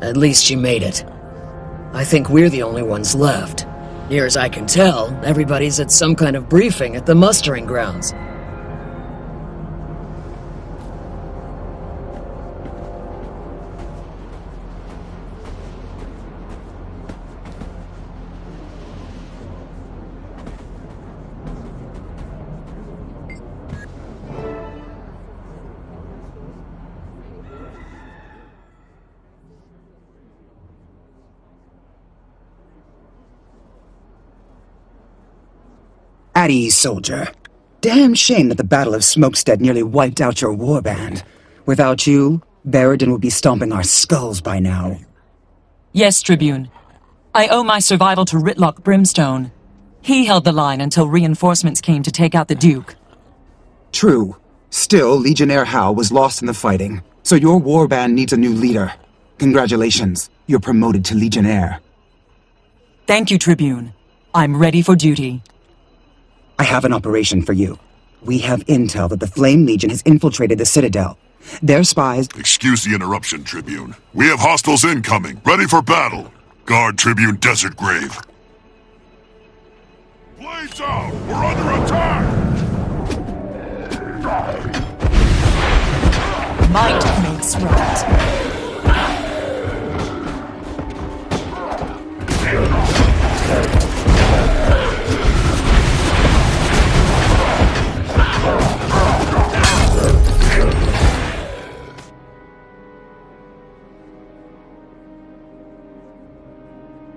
At least she made it. I think we're the only ones left. Near as I can tell, everybody's at some kind of briefing at the mustering grounds. Soldier. Damn shame that the Battle of Smokestead nearly wiped out your warband. Without you, Barradin would be stomping our skulls by now. Yes, Tribune. I owe my survival to Rytlock Brimstone. He held the line until reinforcements came to take out the Duke. True. Still, Legionnaire Hal was lost in the fighting, so your warband needs a new leader. Congratulations, you're promoted to Legionnaire. Thank you, Tribune. I'm ready for duty. I have an operation for you. We have intel that the Flame Legion has infiltrated the Citadel. Their spies... Excuse the interruption, Tribune. We have hostiles incoming, ready for battle. Guard Tribune Desert Grave. Blaze out! We're under attack! Might makes right.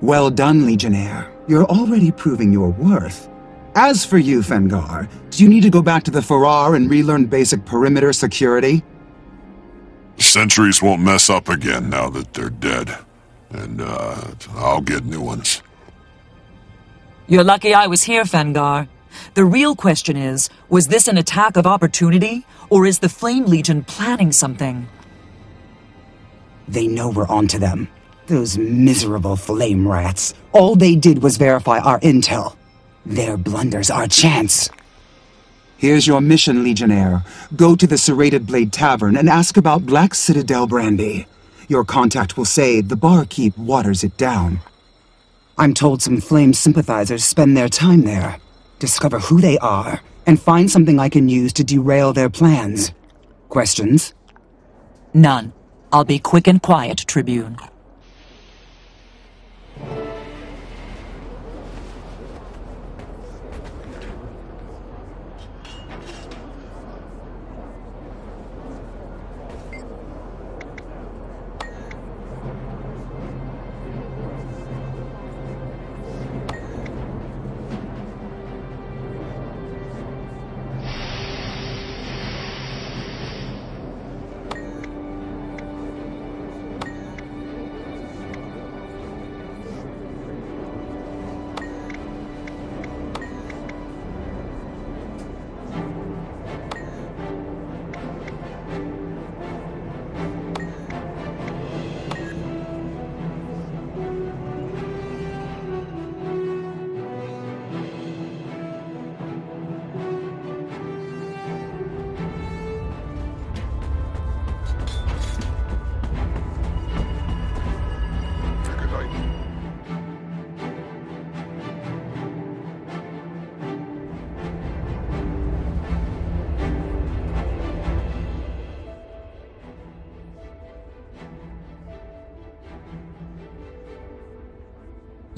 Well done, Legionnaire. You're already proving your worth. As for you, Fengar, do you need to go back to the fahrar and relearn basic perimeter security? Sentries won't mess up again now that they're dead. And, uh, I'll get new ones. You're lucky I was here, Fengar. The real question is, was this an attack of opportunity, or is the Flame Legion planning something? They know we're onto them. Those miserable flame rats. All they did was verify our intel. Their blunder's our chance. Here's your mission, Legionnaire. Go to the Serrated Blade Tavern and ask about Black Citadel brandy. Your contact will say the barkeep waters it down. I'm told some Flame sympathizers spend their time there. Discover who they are, and find something I can use to derail their plans. Questions? None. I'll be quick and quiet, Tribune.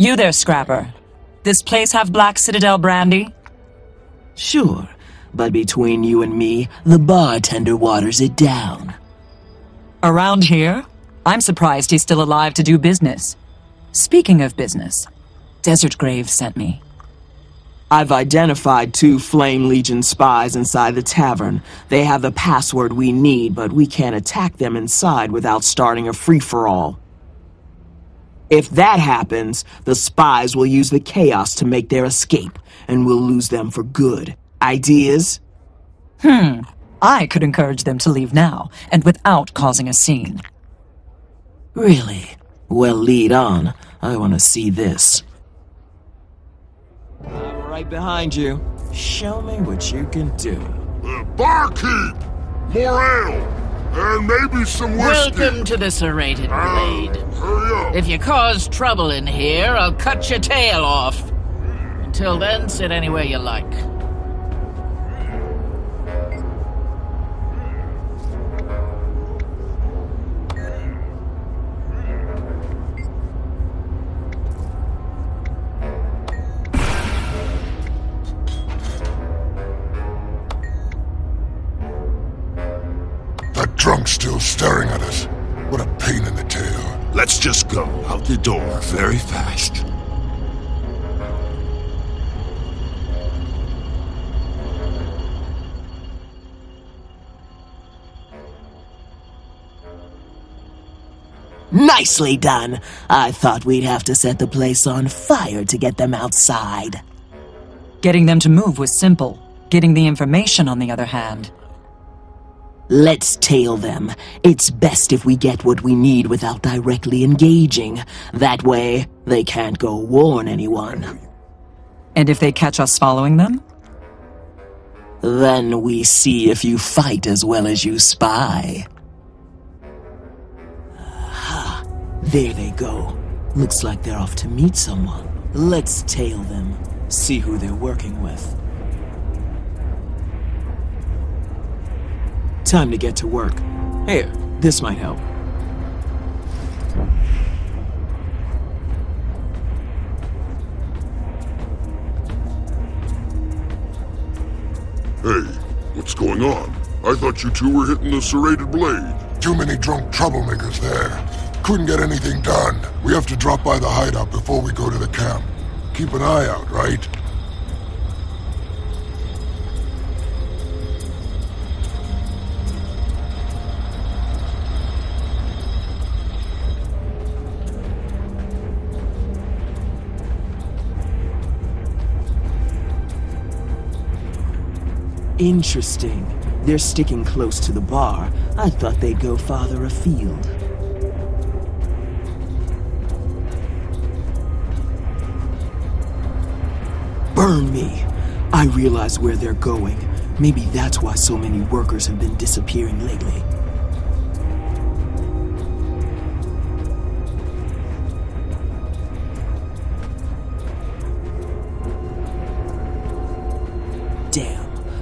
You there, Scrapper. This place have Black Citadel brandy? Sure, but between you and me, the bartender waters it down. Around here? I'm surprised he's still alive to do business. Speaking of business, Desert Grave sent me. I've identified two Flame Legion spies inside the tavern. They have the password we need, but we can't attack them inside without starting a free-for-all. If that happens, the spies will use the chaos to make their escape, and we'll lose them for good. Ideas? Hmm. I could encourage them to leave now, and without causing a scene. Really? Well, lead on. I want to see this. I'm right behind you. Show me what you can do. Uh, barkeep! More ale! And maybe some whiskey. Welcome to the serrated ah, blade. Hurry up. If you cause trouble in here, I'll cut your tail off. Until then, sit anywhere you like. Staring at us. What a pain in the tail. Let's just go out the door very fast. Nicely done. I thought we'd have to set the place on fire to get them outside. Getting them to move was simple. Getting the information, on the other hand. Let's tail them. It's best if we get what we need without directly engaging. That way, they can't go warn anyone. And if they catch us following them? Then we see if you fight as well as you spy. Aha, there they go. Looks like they're off to meet someone. Let's tail them. See who they're working with. Time to get to work. Here, this might help. Hey, what's going on? I thought you two were hitting the serrated blade. Too many drunk troublemakers there. Couldn't get anything done. We have to drop by the hideout before we go to the camp. Keep an eye out, right? Interesting. They're sticking close to the bar. I thought they'd go farther afield. Burn me. I realize where they're going. Maybe that's why so many workers have been disappearing lately.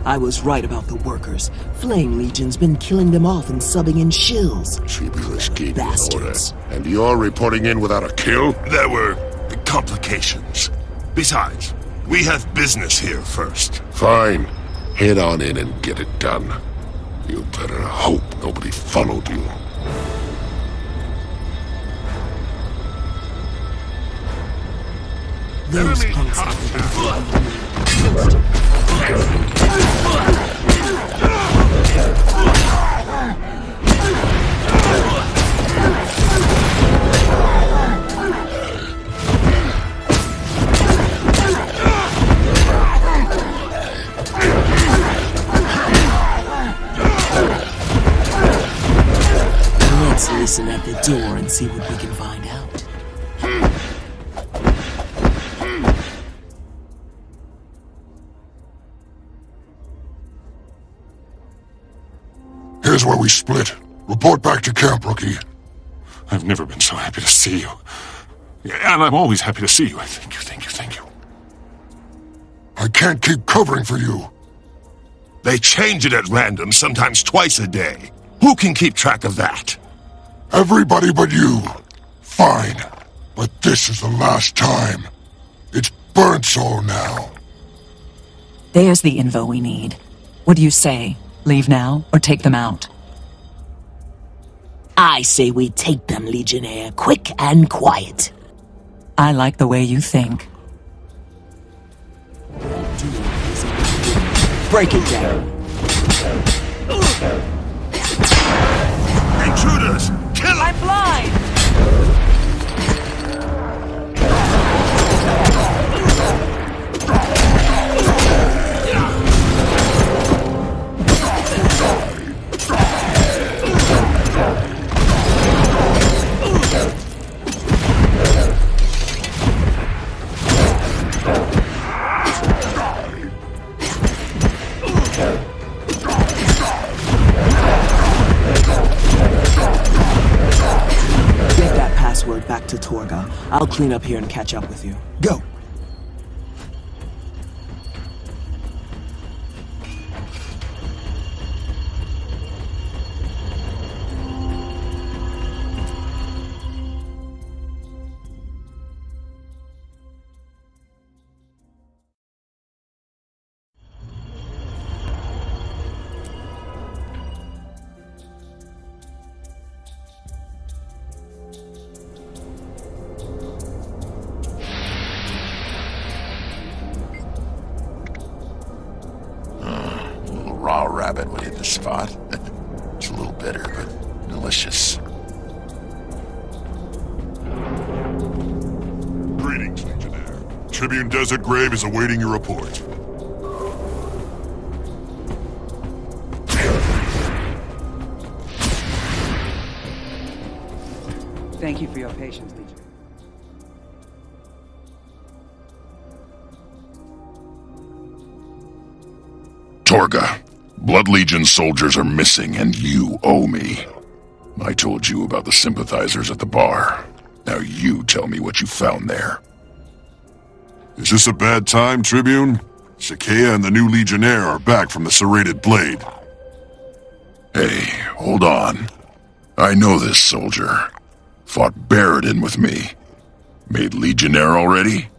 I was right about the workers. Flame Legion's been killing them off and subbing in shills. Chibila's keeping Bastards. order. And you're reporting in without a kill? There were complications. Besides, we have business here first. Fine. Head on in and get it done. You better hope nobody followed you. Those punks have been Door and see what we can find Here's where we split. Report back to camp, rookie. I've never been so happy to see you. And I'm always happy to see you. Thank you, thank you, thank you. I can't keep covering for you. They change it at random, sometimes twice a day. Who can keep track of that? Everybody but you. Fine. But this is the last time. It's burnt soul now. There's the info we need. What do you say? Leave now or take them out? I say we take them, Legionnaire, quick and quiet. I like the way you think. Break it down. Intruders! Kill them! blind! password back to Torga. I'll clean up here and catch up with you. Go! Spot. it's a little bitter, but delicious. Greetings, Legionnaire. Tribune Desert Grave is awaiting your report. Thank you for your patience, Legion. Torga, Blood Legion soldiers are missing and you owe me. I told you about the sympathizers at the bar. Now you tell me what you found there. Is this a bad time, Tribune? Sakea and the new Legionnaire are back from the serrated blade. Hey, hold on. I know this soldier. Fought Barradin with me. Made Legionnaire already?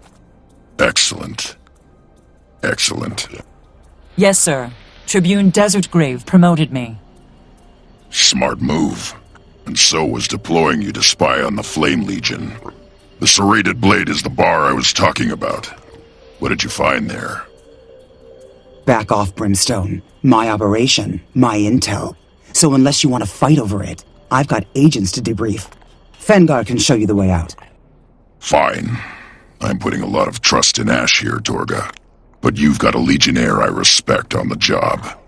Excellent. Excellent. Yes, sir. Tribune Desert Grave promoted me. Smart move. And so was deploying you to spy on the Flame Legion. The serrated blade is the bar I was talking about. What did you find there? Back off, Brimstone. My operation, my intel. So unless you want to fight over it, I've got agents to debrief. Fengar can show you the way out. Fine. I'm putting a lot of trust in Ash here, Torga. But you've got a Legionnaire I respect on the job.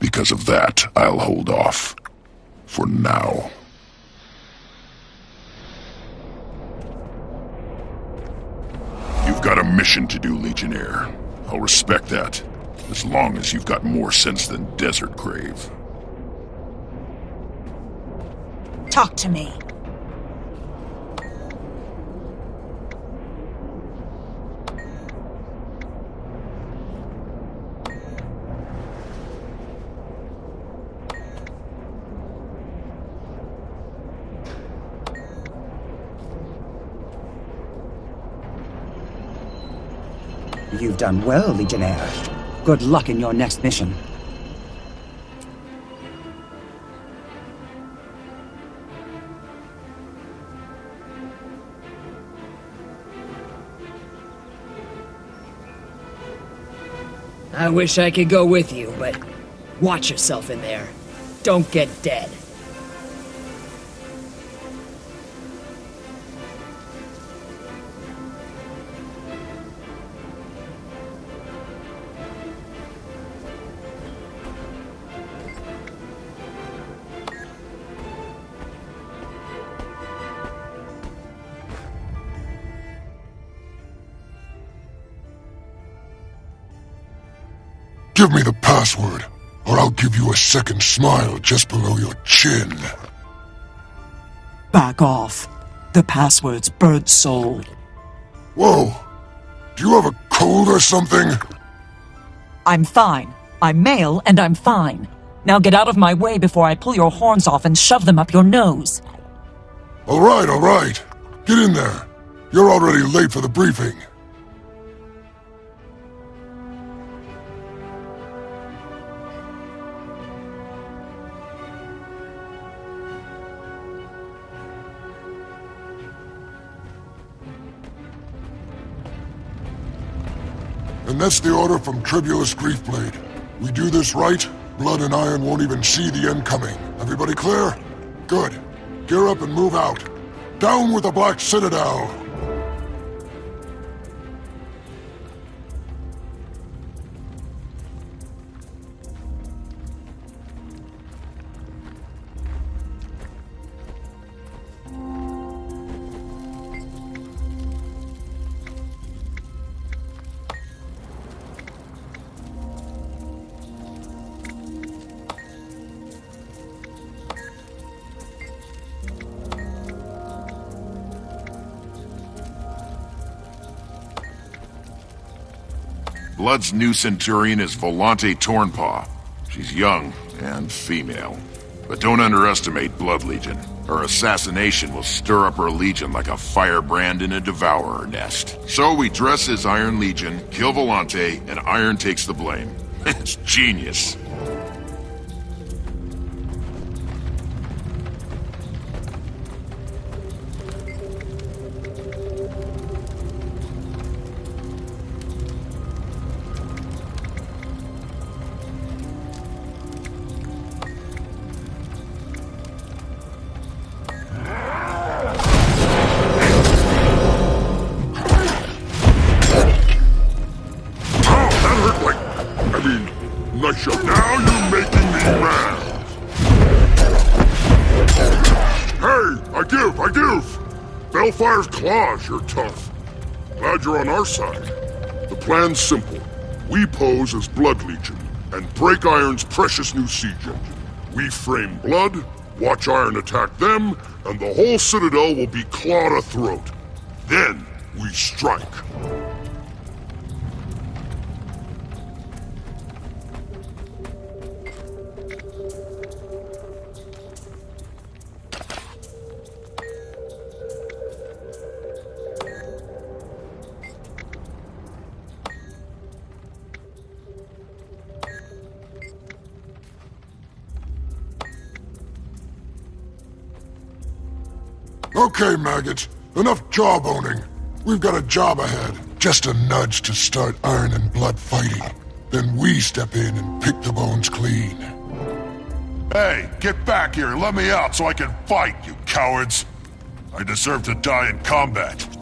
Because of that, I'll hold off. For now. You've got a mission to do, Legionnaire. I'll respect that. As long as you've got more sense than Desert Grave. Talk to me. You've done well, Legionnaire. Good luck in your next mission. I wish I could go with you, but watch yourself in there. Don't get dead. Second smile just below your chin. Back off. The password's Bird Soul. Whoa! Do you have a cold or something? I'm fine. I'm male and I'm fine. Now get out of my way before I pull your horns off and shove them up your nose. All right, all right. Get in there. You're already late for the briefing. That's the order from Tribulus Griefblade. We do this right, Blood and Iron won't even see the end coming. Everybody clear? Good. Gear up and move out. Down with the Black Citadel! Blood's new Centurion is Volante Tornpaw. She's young and female. But don't underestimate Blood Legion. Her assassination will stir up her legion like a firebrand in a devourer nest. So we dress as Iron Legion, kill Volante, and Iron takes the blame. it's genius. You're tough. Glad you're on our side. The plan's simple. We pose as Blood Legion and break Iron's precious new siege engine. We frame Blood, watch Iron attack them, and the whole Citadel will be clawed a throat. Then we strike. Okay, maggots. Enough jawboning. We've got a job ahead. Just a nudge to start iron and blood fighting. Then we step in and pick the bones clean. Hey, get back here and let me out so I can fight, you cowards! I deserve to die in combat.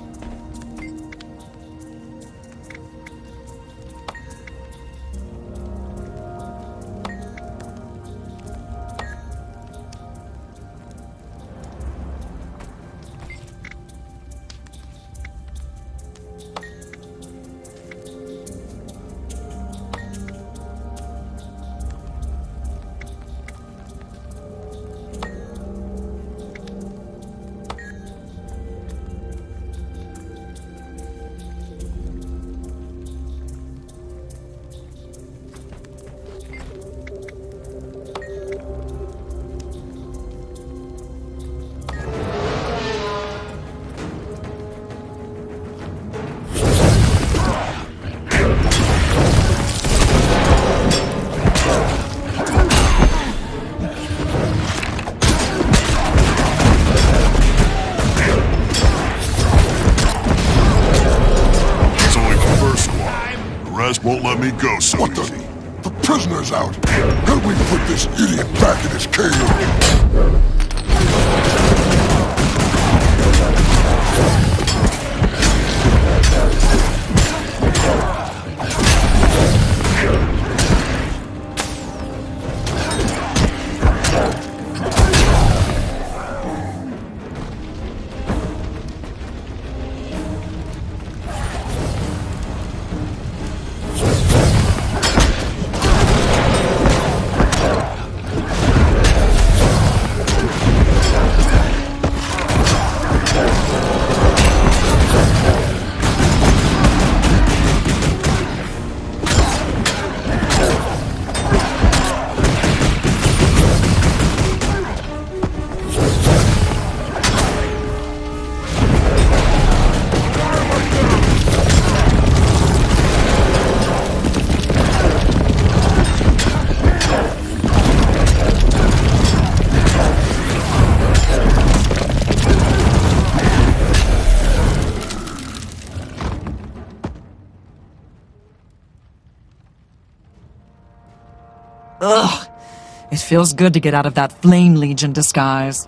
Feels good to get out of that Flame Legion disguise.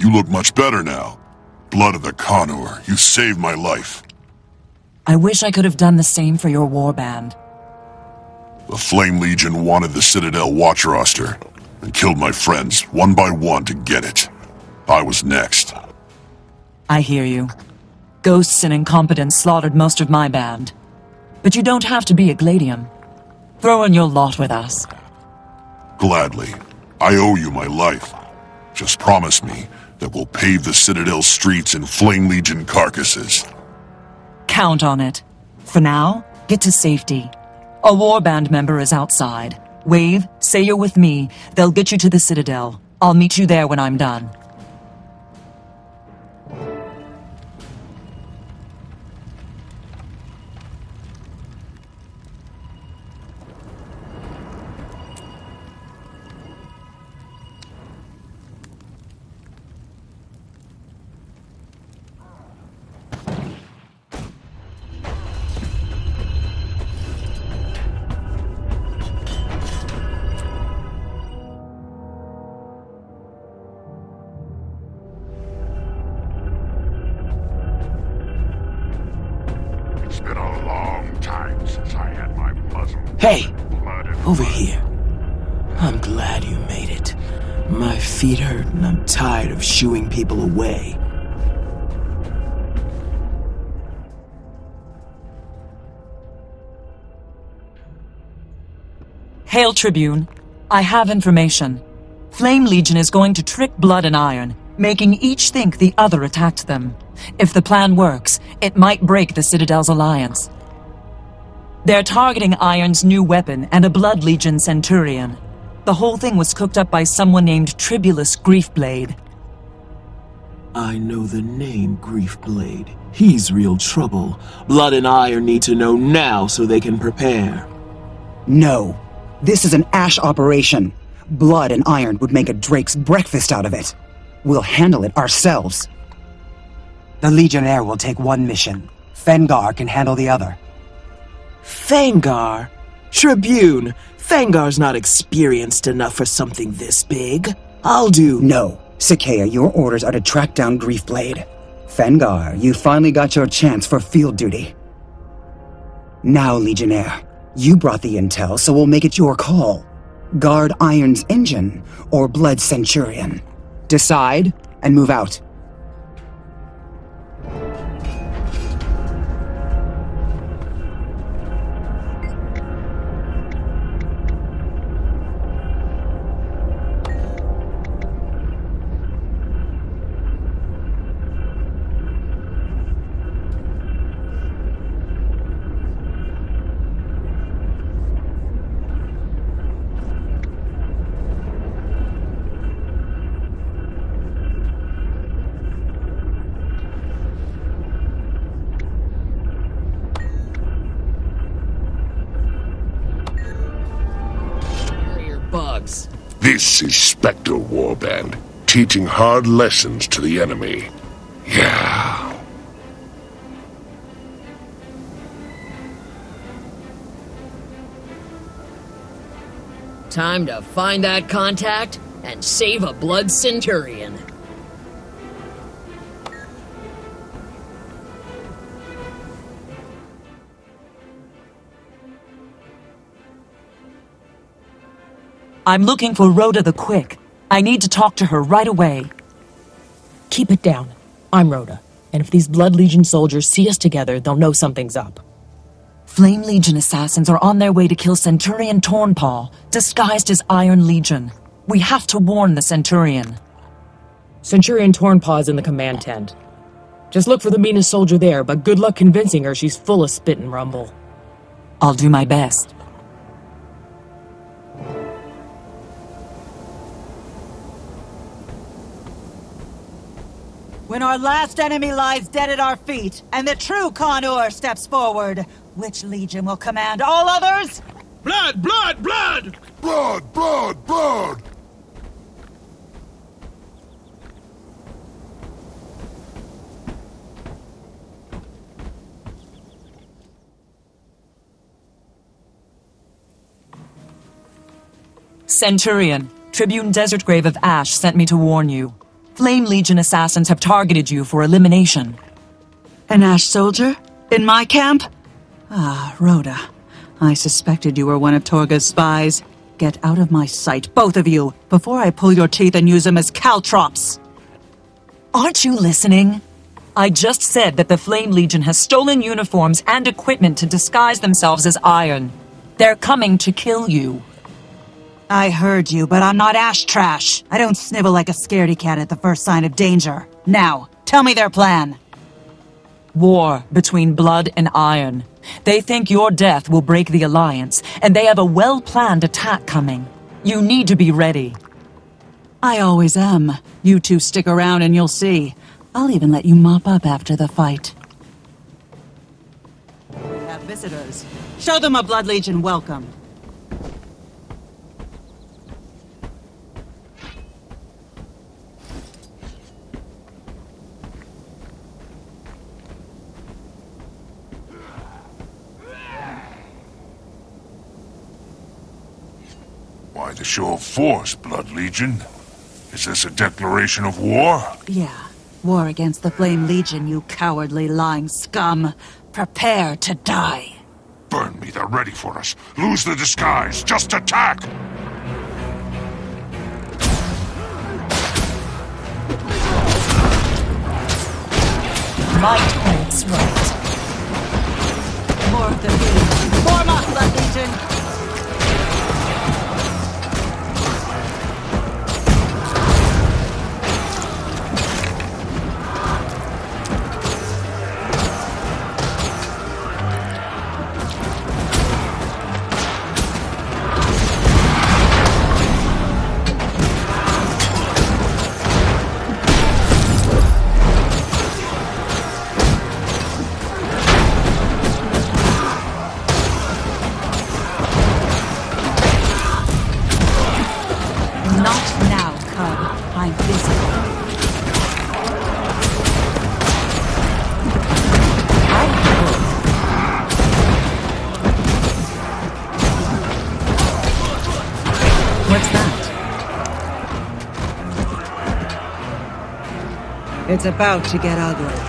You look much better now. Blood of the Khan-Ur, you saved my life. I wish I could have done the same for your warband. The Flame Legion wanted the Citadel watch roster and killed my friends one by one to get it. I was next. I hear you. Ghosts and incompetence slaughtered most of my band. But you don't have to be a Gladium. Throw in your lot with us. Gladly. I owe you my life. Just promise me that we'll pave the Citadel streets in Flame Legion carcasses. Count on it. For now, get to safety. A warband member is outside. Wave, say you're with me. They'll get you to the Citadel. I'll meet you there when I'm done. Hail Tribune. I have information. Flame Legion is going to trick Blood and Iron, making each think the other attacked them. If the plan works, it might break the Citadel's alliance. They're targeting Iron's new weapon and a Blood Legion Centurion. The whole thing was cooked up by someone named Tribulus Griefblade. I know the name Griefblade. He's real trouble. Blood and Iron need to know now so they can prepare. No. This is an ash operation. Blood and iron would make a Drake's breakfast out of it. We'll handle it ourselves. The Legionnaire will take one mission. Fengar can handle the other. Fangar? Tribune, Fangar's not experienced enough for something this big. I'll do. No. Sakea, your orders are to track down Griefblade. Fengar, you finally got your chance for field duty. Now, Legionnaire, you brought the intel, so we'll make it your call. Guard Iron's engine or Blood Centurion. Decide and move out. Spectre Warband, teaching hard lessons to the enemy. Yeah. Time to find that contact and save a blood centurion. I'm looking for Rhoda the Quick. I need to talk to her right away. Keep it down. I'm Rhoda. And if these Blood Legion soldiers see us together, they'll know something's up. Flame Legion assassins are on their way to kill Centurion Tornpaw, disguised as Iron Legion. We have to warn the Centurion. Centurion Tornpaw is in the command tent. Just look for the meanest soldier there, but good luck convincing her she's full of spit and rumble. I'll do my best. When our last enemy lies dead at our feet, and the true Khan-Ur steps forward, which legion will command all others? Blood, blood, blood! Blood, blood, blood! Centurion, Tribune Desert Grave of Ash sent me to warn you. Flame Legion assassins have targeted you for elimination. An Ash soldier? In my camp? Ah, Rhoda. I suspected you were one of Torga's spies. Get out of my sight, both of you, before I pull your teeth and use them as caltrops. Aren't you listening? I just said that the Flame Legion has stolen uniforms and equipment to disguise themselves as Iron. They're coming to kill you. I heard you, but I'm not ash trash. I don't snivel like a scaredy cat at the first sign of danger. Now, tell me their plan. War between blood and iron. They think your death will break the Alliance, and they have a well-planned attack coming. You need to be ready. I always am. You two stick around and you'll see. I'll even let you mop up after the fight. We have visitors. Show them a Blood Legion welcome. Why the show of force, Blood Legion? Is this a declaration of war? Yeah. War against the Flame Legion, you cowardly lying scum. Prepare to die. Burn me, they're ready for us. Lose the disguise, just attack! Might holds right. More of the beam. Form up, It's about to get ugly.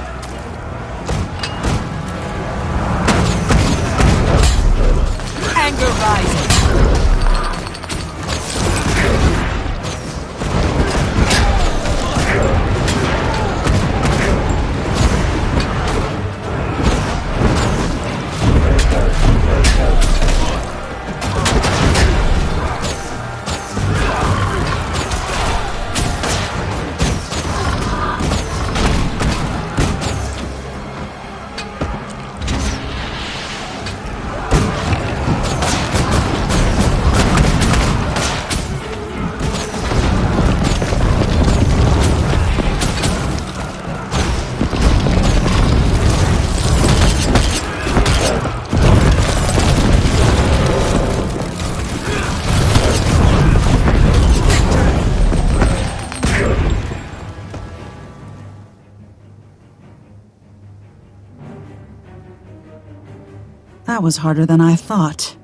That was harder than I thought.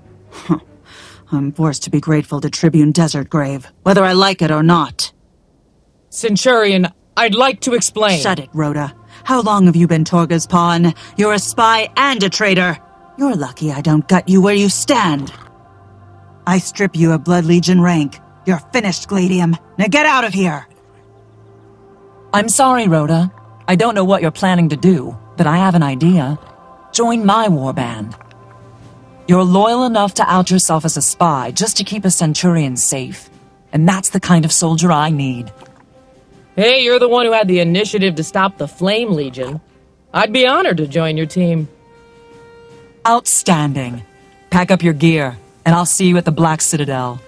I'm forced to be grateful to Tribune Desert Grave, whether I like it or not. Centurion, I'd like to explain. Shut it, Rhoda. How long have you been Torga's pawn? You're a spy and a traitor. You're lucky I don't gut you where you stand. I strip you of Blood Legion rank. You're finished, Gladium. Now get out of here! I'm sorry, Rhoda. I don't know what you're planning to do, but I have an idea. Join my warband. You're loyal enough to out yourself as a spy just to keep a Centurion safe. And that's the kind of soldier I need. Hey, you're the one who had the initiative to stop the Flame Legion. I'd be honored to join your team. Outstanding. Pack up your gear, and I'll see you at the Black Citadel.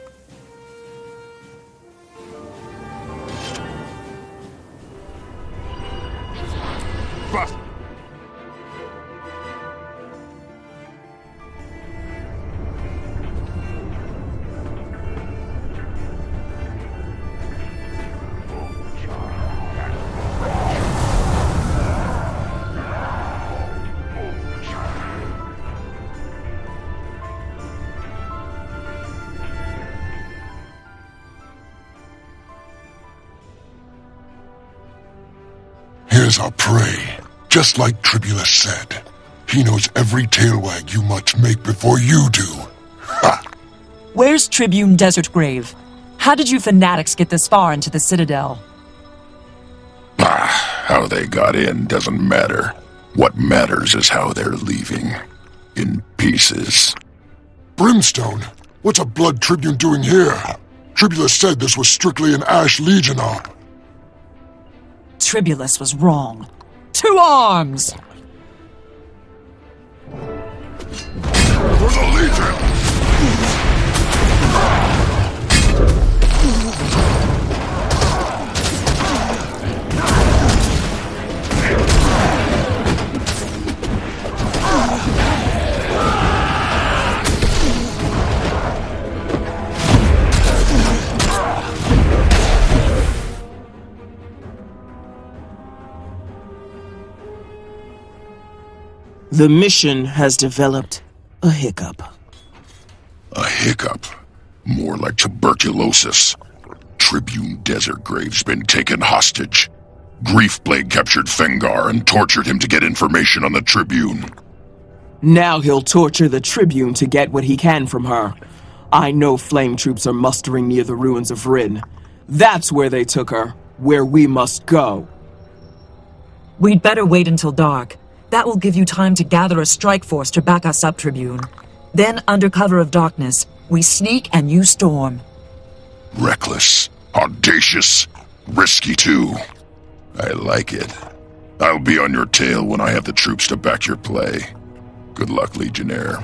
Here's our prey. Just like Tribulus said. He knows every tail wag you must make before you do. Ha! Where's Tribune Desert Grave? How did you fanatics get this far into the Citadel? Bah, how they got in doesn't matter. What matters is how they're leaving. In pieces. Brimstone, what's a Blood Tribune doing here? Tribulus said this was strictly an Ash Legion op. Tribulus was wrong. Two arms! For the Legion! The mission has developed a hiccup. A hiccup. More like tuberculosis. Tribune Desert Grave's been taken hostage. Griefblade captured Fengar and tortured him to get information on the Tribune. Now he'll torture the Tribune to get what he can from her. I know flame troops are mustering near the ruins of Rin. That's where they took her, where we must go. We'd better wait until dark. That will give you time to gather a strike force to back us up, Tribune. Then, under cover of darkness, we sneak and you storm. Reckless, audacious, risky too. I like it. I'll be on your tail when I have the troops to back your play. Good luck, Legionnaire.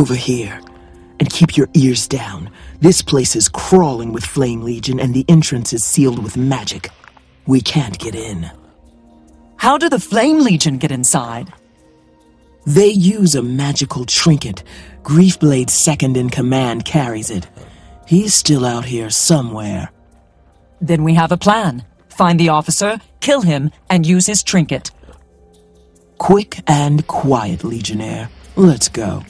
Over here. And keep your ears down. This place is crawling with Flame Legion and the entrance is sealed with magic. We can't get in. How do the Flame Legion get inside? They use a magical trinket. Griefblade's second in command carries it. He's still out here somewhere. Then we have a plan. Find the officer, kill him, and use his trinket. Quick and quiet, Legionnaire. Let's go.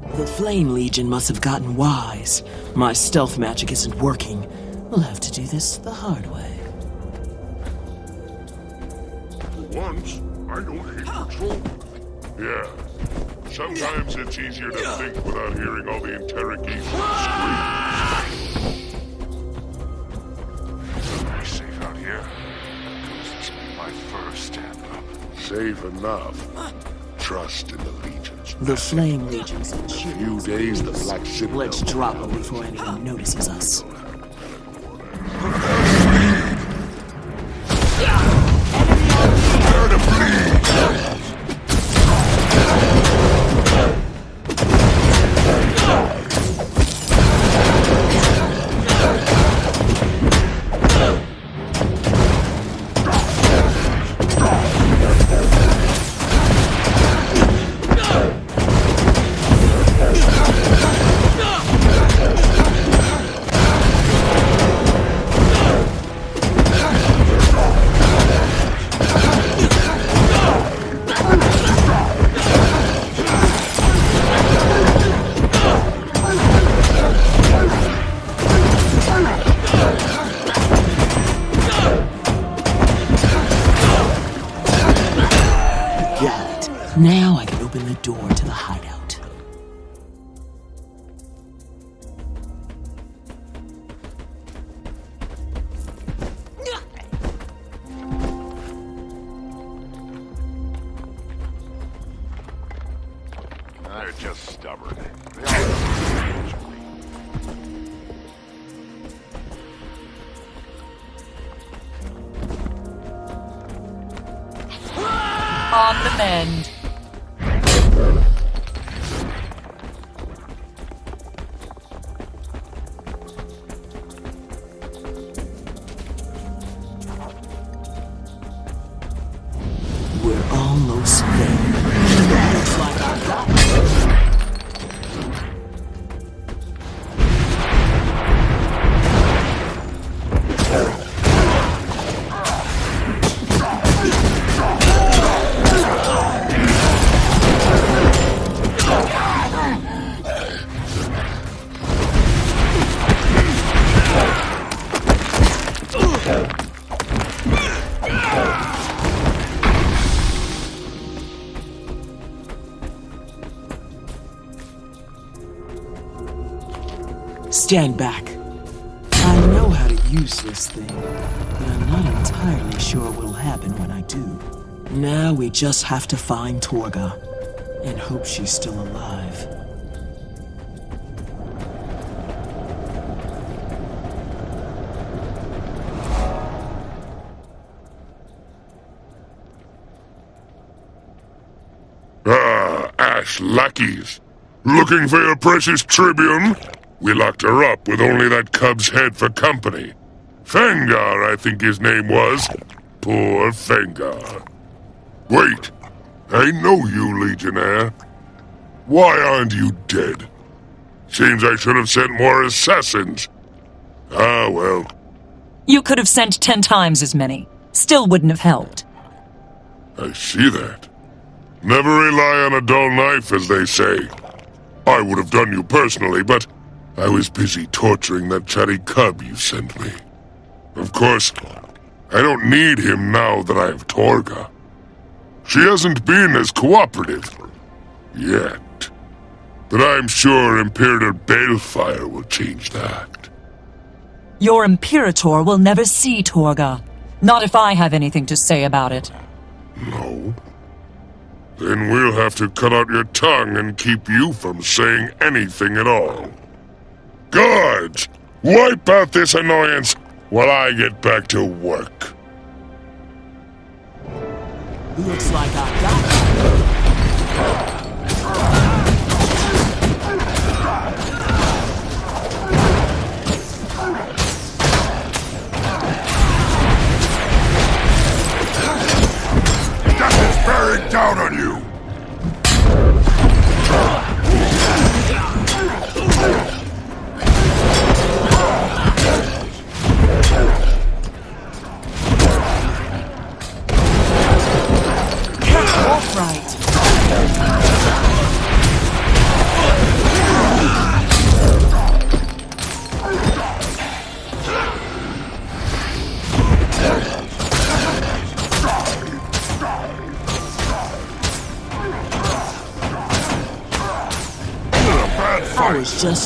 The Flame Legion must have gotten wise. My stealth magic isn't working. We'll have to do this the hard way. For once, I don't hate patrol. Yeah. Sometimes it's easier to think without hearing all the interrogation screams. Very safe out here. Could this be my first stand-up? Safe enough. Trust in the Legions. The Flame Legion's in Few days, the Black Citadel. Let's drop them before anyone notices us. On this thing, but I'm not entirely sure what'll happen when I do. Now we just have to find Torga and hope she's still alive. Ah, Ash lackeys. Looking for your precious Tribune? We locked her up with only that cub's head for company. Fengar, I think his name was. Poor Fengar. Wait, I know you, Legionnaire. Why aren't you dead? Seems I should have sent more assassins. Ah, well. You could have sent ten times as many. Still wouldn't have helped. I see that. Never rely on a dull knife, as they say. I would have done you personally, but I was busy torturing that chatty cub you sent me. Of course, I don't need him now that I have Torga. She hasn't been as cooperative. Yet. But I'm sure Imperator Baelfire will change that. Your Imperator will never see Torga. Not if I have anything to say about it. No? Then we'll have to cut out your tongue and keep you from saying anything at all. Guards! Wipe out this annoyance while I get back to work. Looks like I got bearing down on you!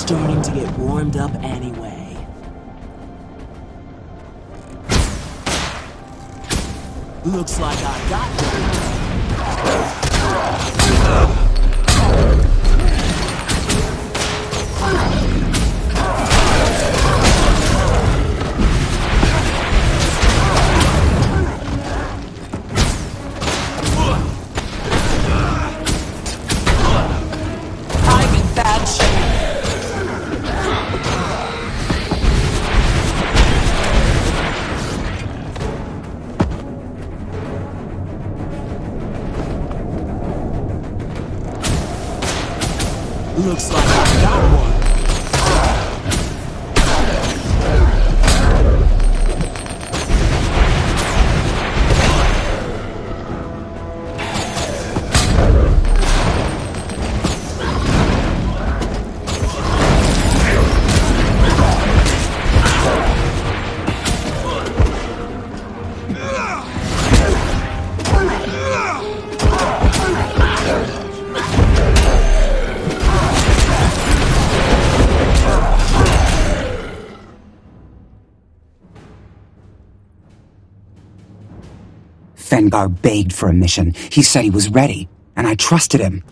Starting to get warmed up anyway. Looks like I got one. Fengar begged for a mission. He said he was ready, and I trusted him.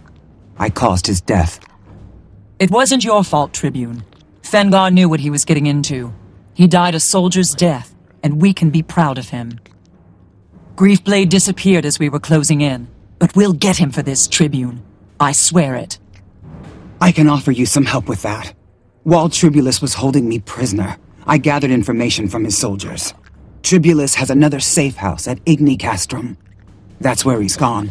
I caused his death. It wasn't your fault, Tribune. Fengar knew what he was getting into. He died a soldier's death, and we can be proud of him. Griefblade disappeared as we were closing in, but we'll get him for this, Tribune. I swear it. I can offer you some help with that. While Tribulus was holding me prisoner, I gathered information from his soldiers. Tribulus has another safe house at Igni Castrum. That's where he's gone.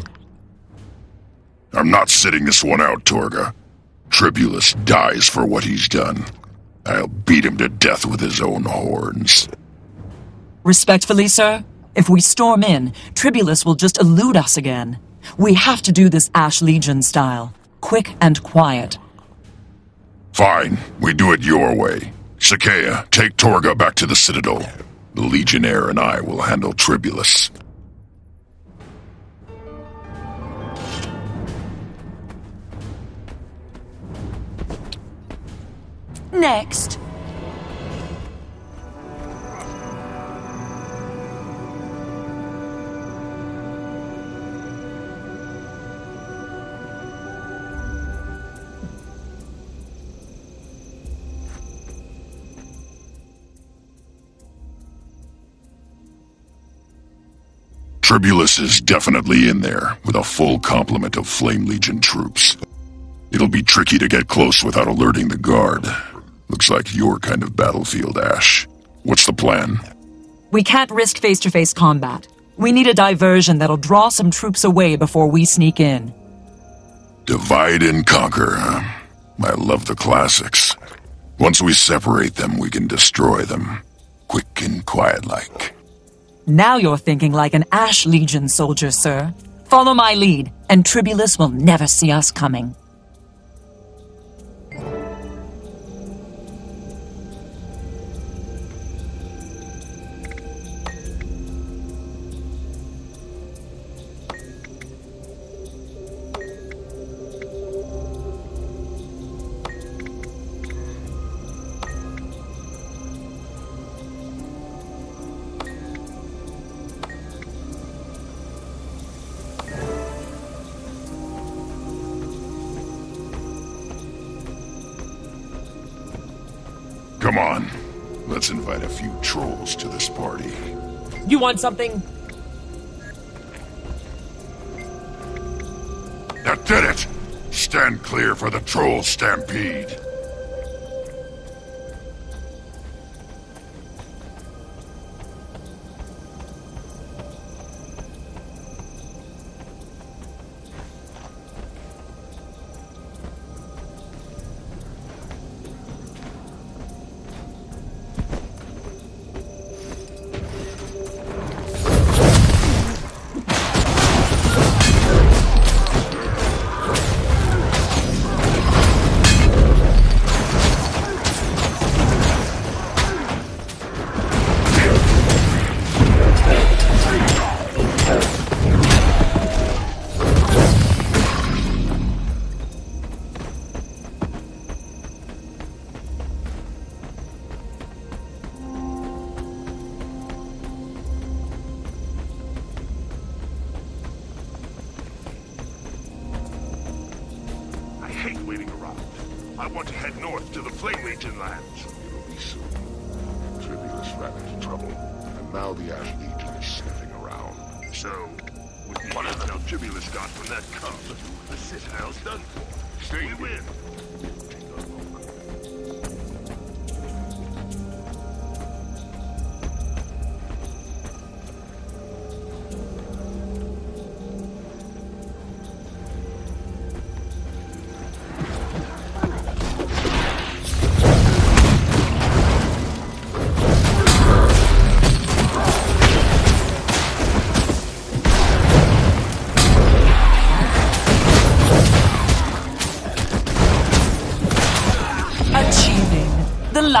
I'm not sitting this one out, Torga. Tribulus dies for what he's done. I'll beat him to death with his own horns. Respectfully, sir, if we storm in, Tribulus will just elude us again. We have to do this Ash Legion style. Quick and quiet. Fine, we do it your way. Sakea, take Torga back to the Citadel. The Legionnaire and I will handle Tribulus. Next, Tribulus is definitely in there, with a full complement of Flame Legion troops. It'll be tricky to get close without alerting the guard. Looks like your kind of battlefield, Ash. What's the plan? We can't risk face to face combat. We need a diversion that'll draw some troops away before we sneak in. Divide and conquer, huh? I love the classics. Once we separate them, we can destroy them. Quick and quiet like. Now you're thinking like an Ash Legion soldier, sir. Follow my lead, and Tribulus will never see us coming. Come on. Let's invite a few trolls to this party. You want something? That did it! Stand clear for the troll stampede.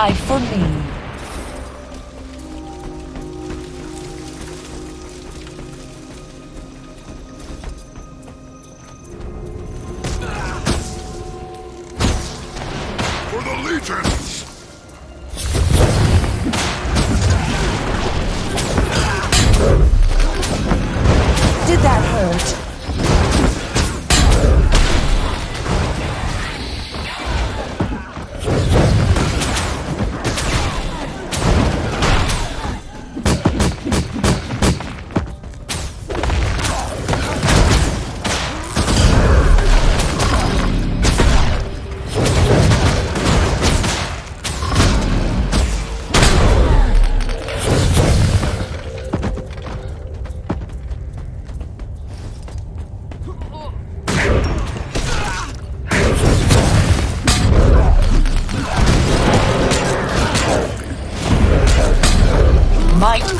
Life for me. Might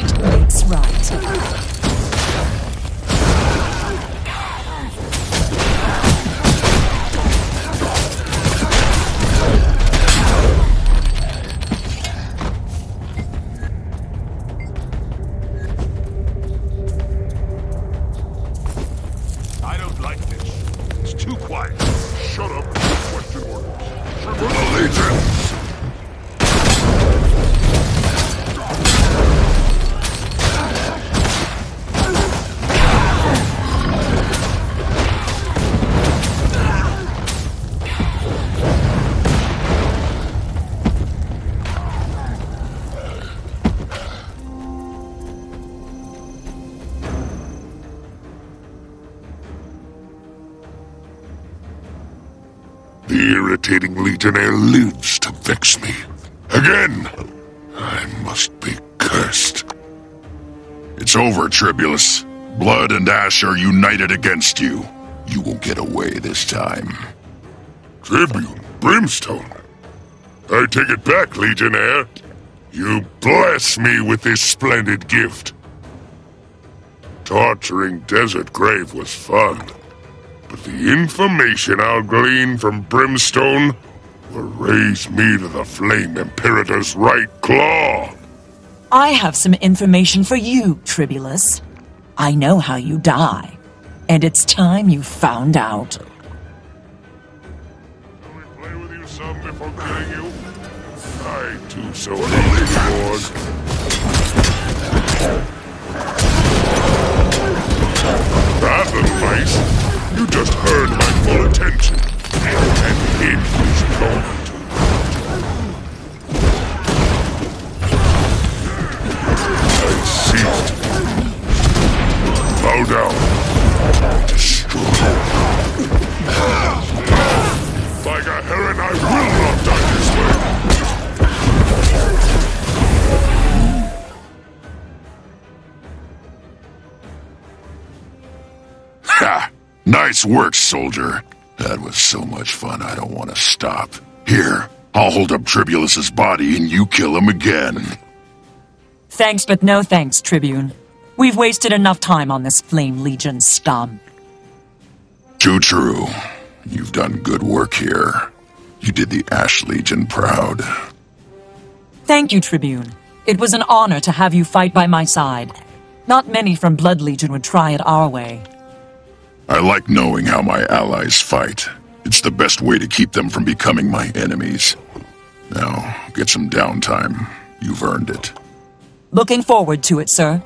Might makes right. Legionnaire lives to vex me. Again! I must be cursed. It's over, Tribulus. Blood and Ash are united against you. You won't get away this time. Tribune, Brimstone. I take it back, Legionnaire. You bless me with this splendid gift. Torturing Desert Grave was fun, but the information I'll glean from Brimstone will raise me to the Flame Imperator's right claw. I have some information for you, Tribulus. I know how you die, and it's time you found out. Play with you some before killing you. I too so hate Lord. Rather nice. You just heard my full attention. And. Bow down. Gaheron, I will not die this way. Ha! Nice work, soldier. That was so much fun, I don't want to stop. Here, I'll hold up Tribulus's body and you kill him again. Thanks, but no thanks, Tribune. We've wasted enough time on this Flame Legion scum. Too true. You've done good work here. You did the Ash Legion proud. Thank you, Tribune. It was an honor to have you fight by my side. Not many from Blood Legion would try it our way. I like knowing how my allies fight. It's the best way to keep them from becoming my enemies. Now, get some downtime. You've earned it. Looking forward to it, sir.